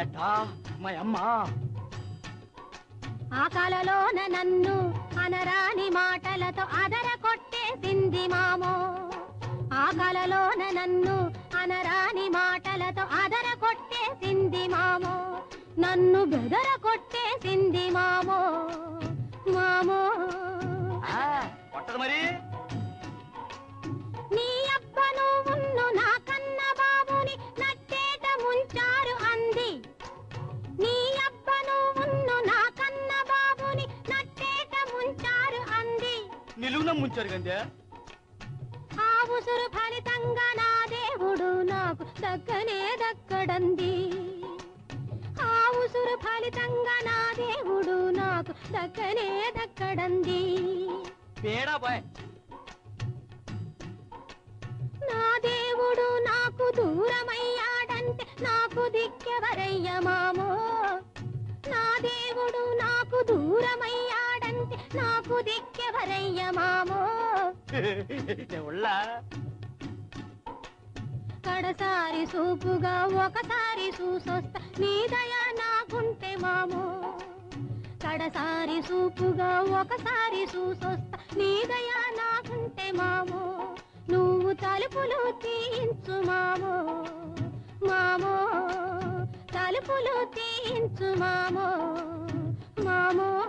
ఎట్టా మా అమ్మ. ఆ కలలోన నన్ను అనరాని మాటలతో అదర కొట్టేసింది మామో. ఆ కలలోన నన్ను అనరాని మాటలతో అదర కొట్టేసింది మామో. నన్ను బెదర కొట్టేసింది మామో. మామో కొట్టదు మరి. నిలువున ముంచారు కందే ఆ ఉసురు ఫలితంగా నా దేవుడు నాకు దక్కనే దక్కడంది. ఆ ఉసురు ఫలితంగా నా దేవుడు నాకు దక్కనే దక్కడంది. పేడా బాయ్. నా దేవుడు నాకు దూరమయ్యాడంటే నాకు దిక్కెవరయ్య మామో? నాకు దిక్కెవరయ్య మామో. ఉళ్ళ? కడసారి సూపుగా ఒకసారి చూసొస్తా నీ దయ నాకుంటే మామో. కడసారి సూపుగా ఒకసారి చూసొస్తా నీ దయ నాకుంటే మామో. నువ్వు తలుపులు తీయించు మామో. మామో తలుపులు తీయించు మామో. మామో.